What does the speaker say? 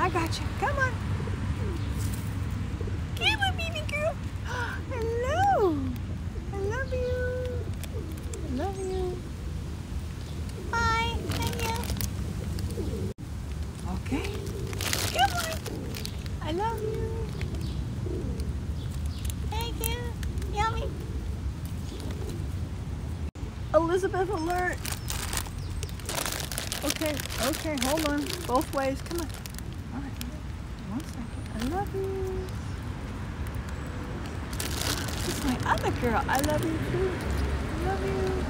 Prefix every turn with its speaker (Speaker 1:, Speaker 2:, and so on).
Speaker 1: I got you. Come on. Come on, baby girl. Hello. I love you. I love you. Bye. Thank you. Okay. Come on. I love you. Thank you. Yummy. Elizabeth alert. Okay, okay, hold on. Both ways. Come on. One second. I love you. This is my other girl. I love you too. I love you.